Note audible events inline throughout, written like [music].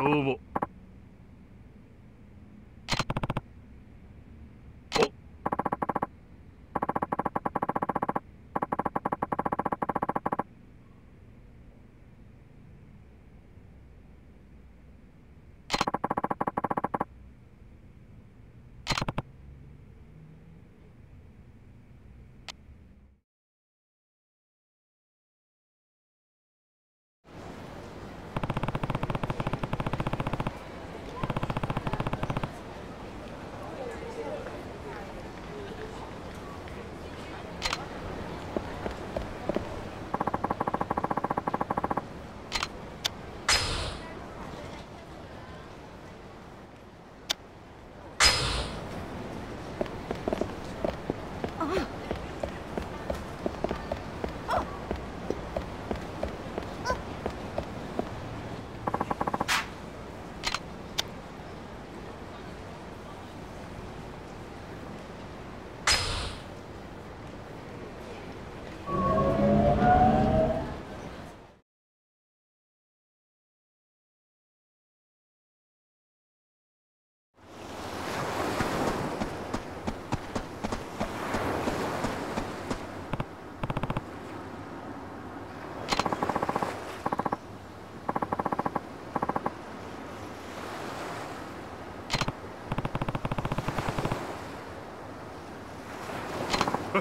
どうも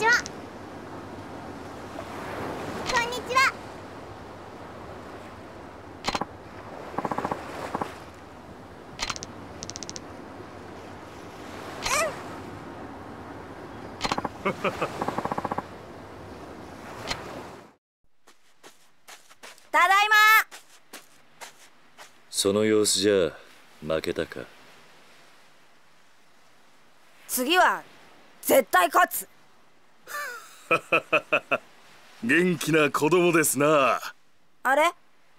ちは。こんにちは。ただいま。その様子じゃ負けたか。次は絶対勝つ [laughs] 元気な子供ですな。ああれ？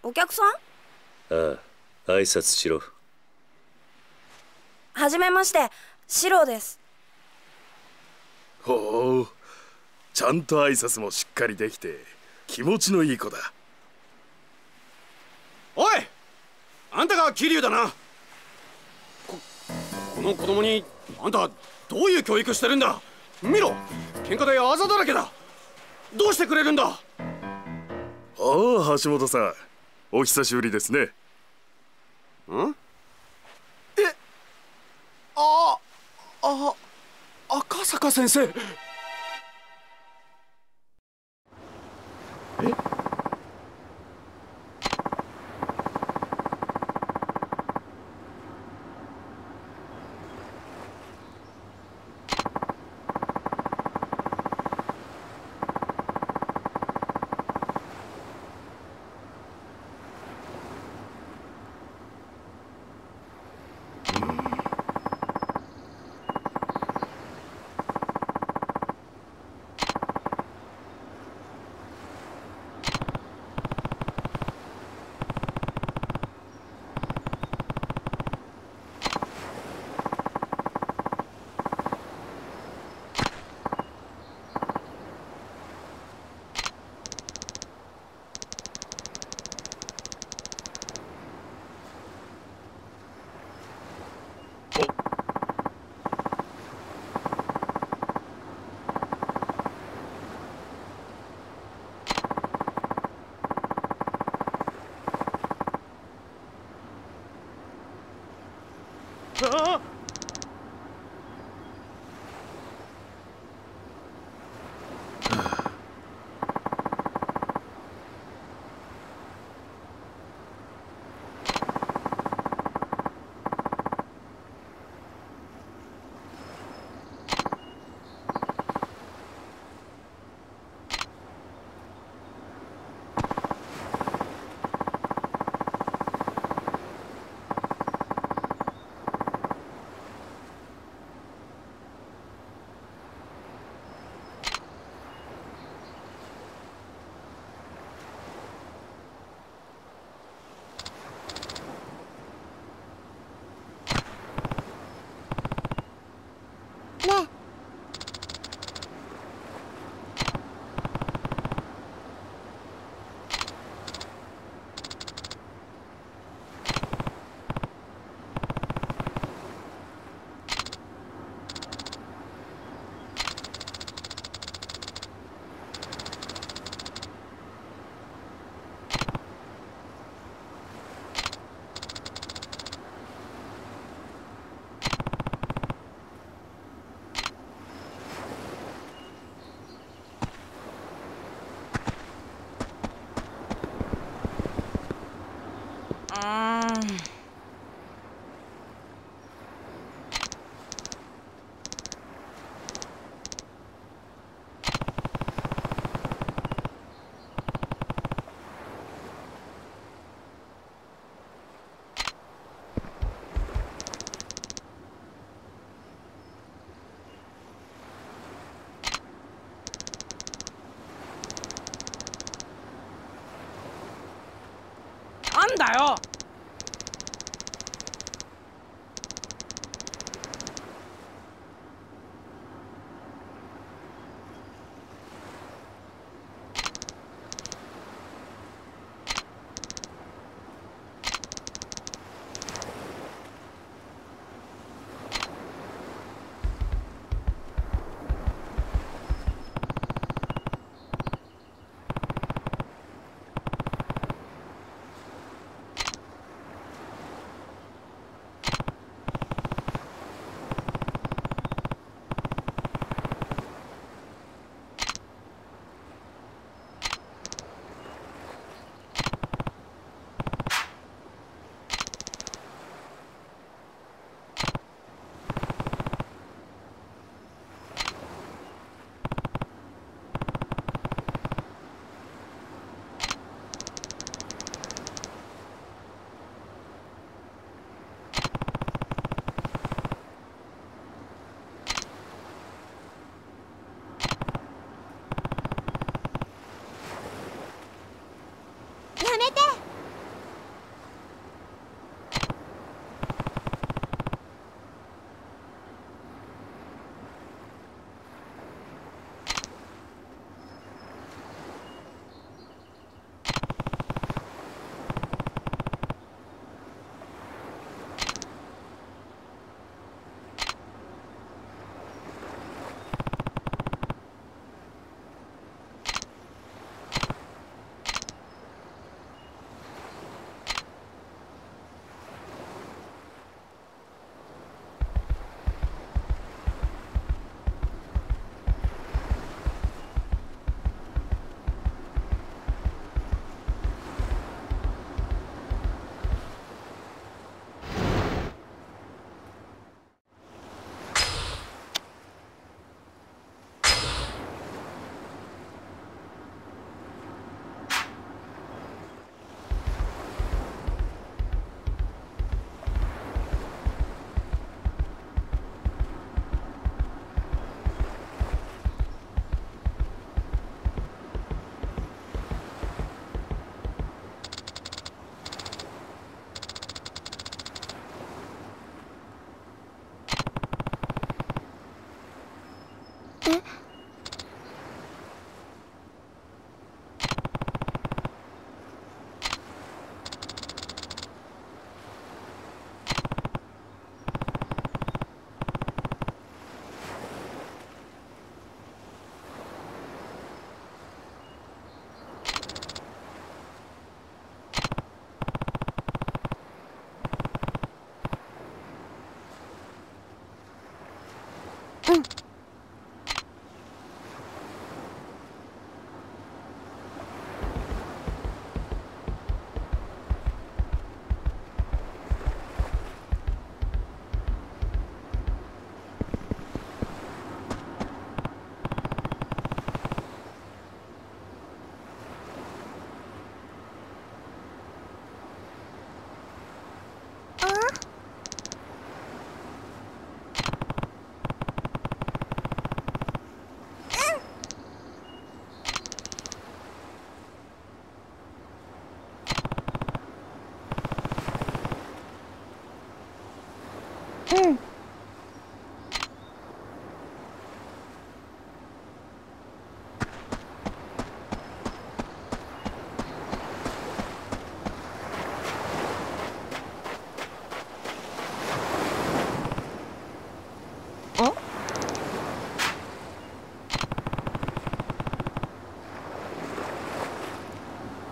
お客さん？あ挨拶しろ。はじめましてシロです。ほうちゃんと挨拶もしっかりできて気持ちのいい子だ。おいあんたが桐生だな。ここの子供にあんたどういう教育してるんだ？見ろ。喧嘩であざだらけだ。どうしてくれるんだ。ああ橋本さん。お久しぶりですね。ん？えああ赤坂先生あねうーんな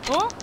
어?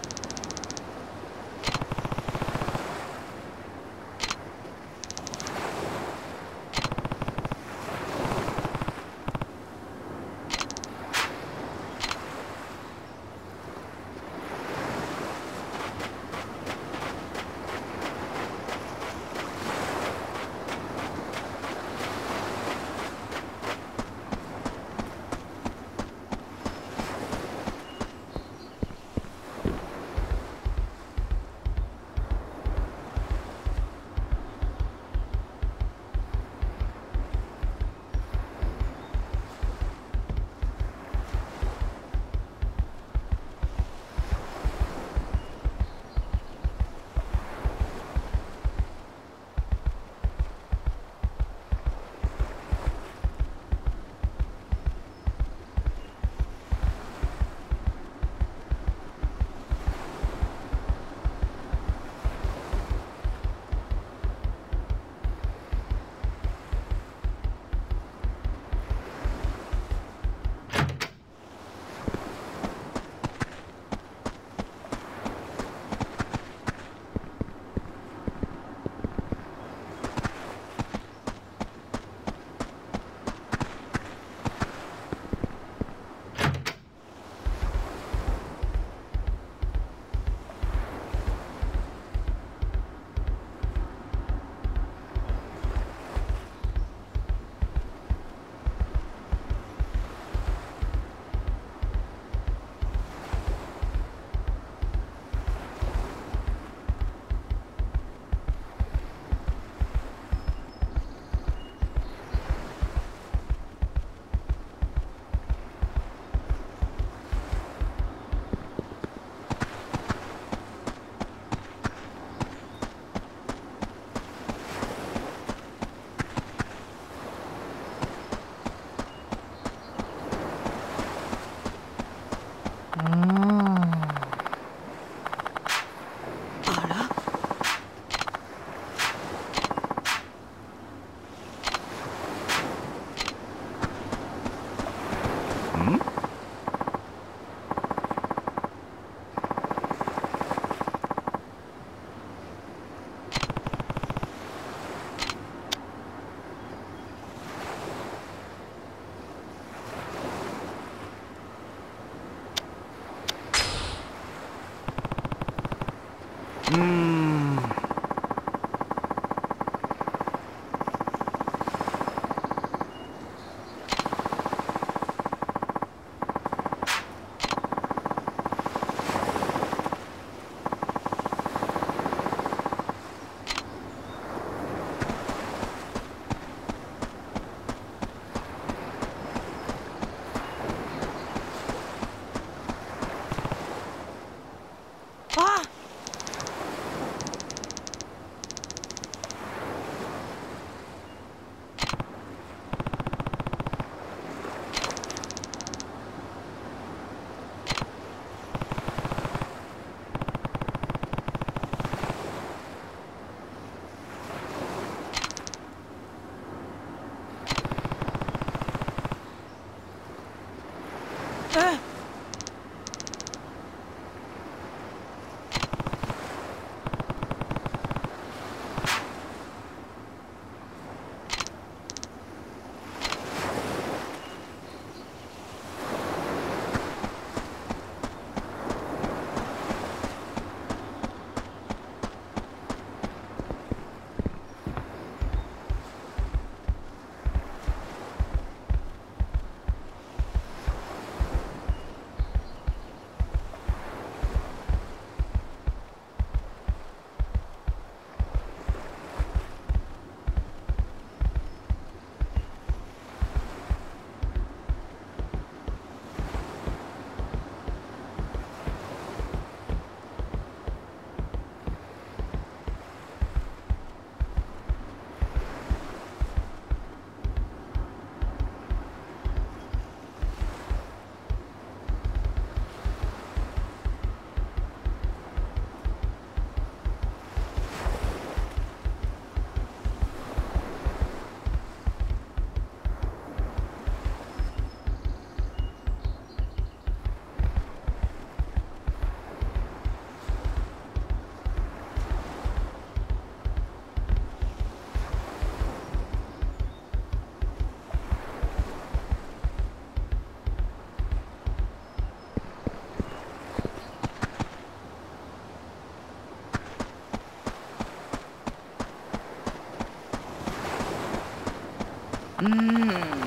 うん。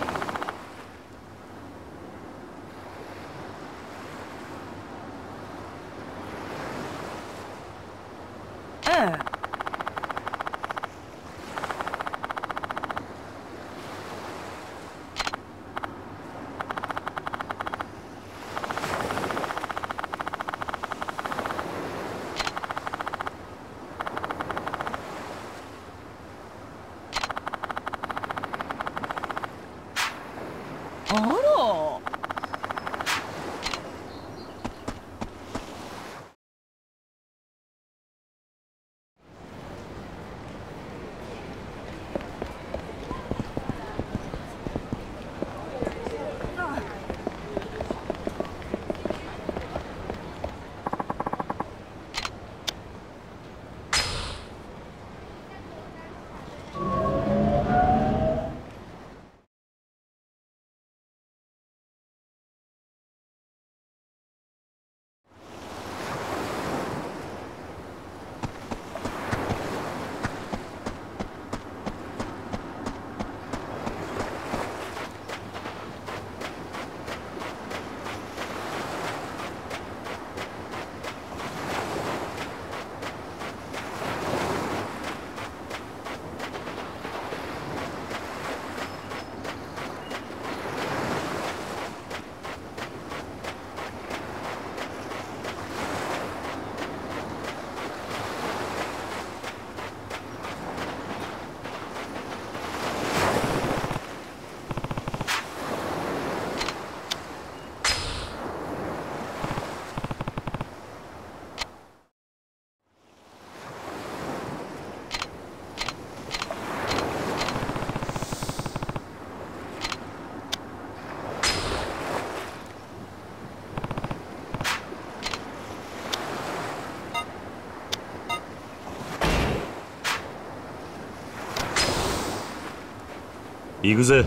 行くぜ。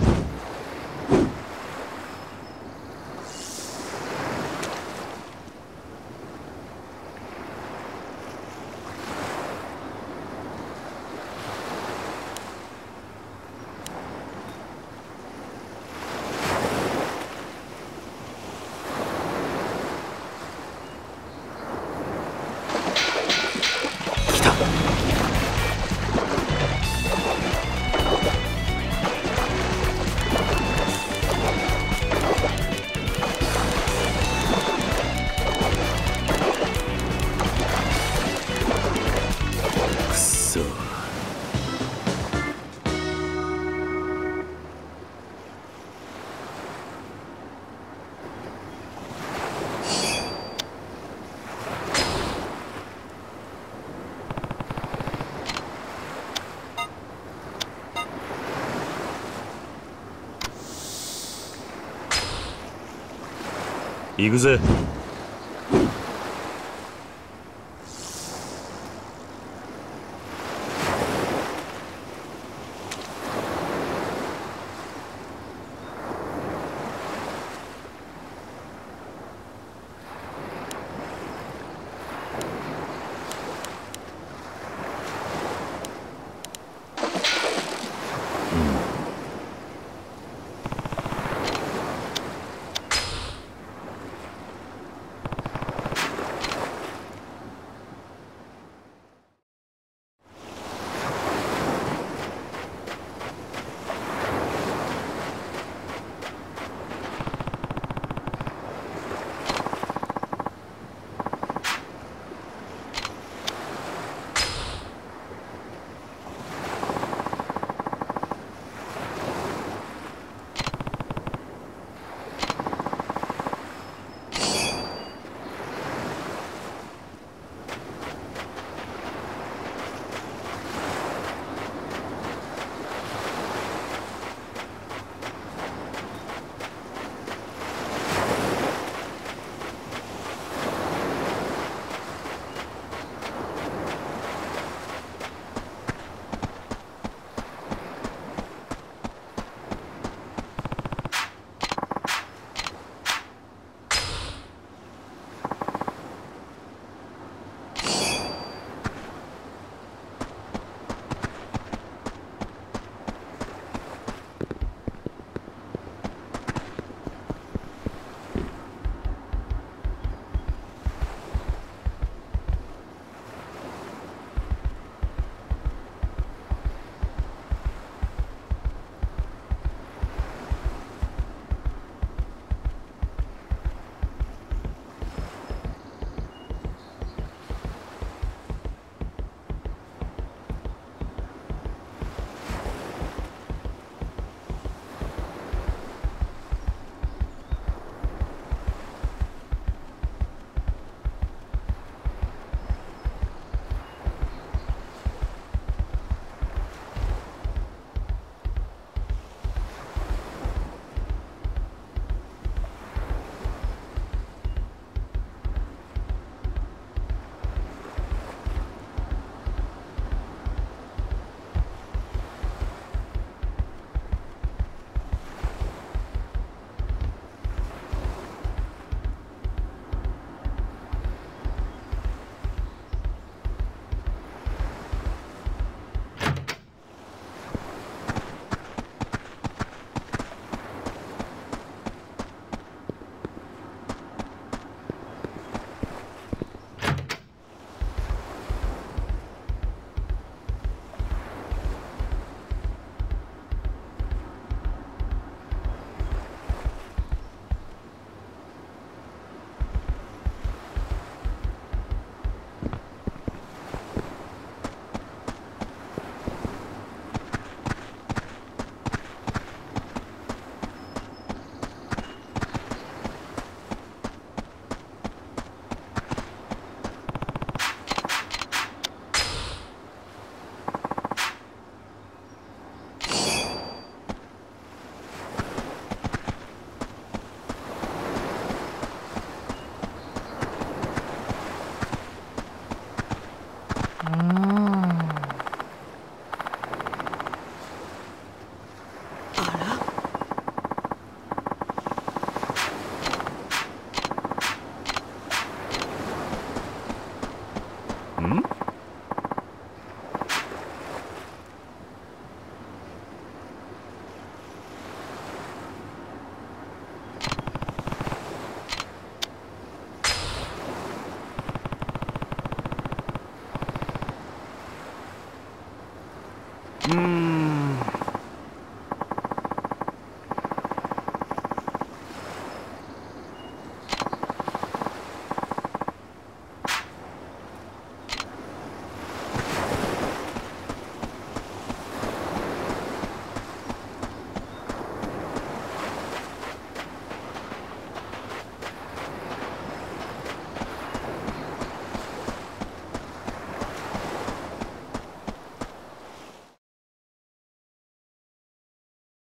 行くぜ。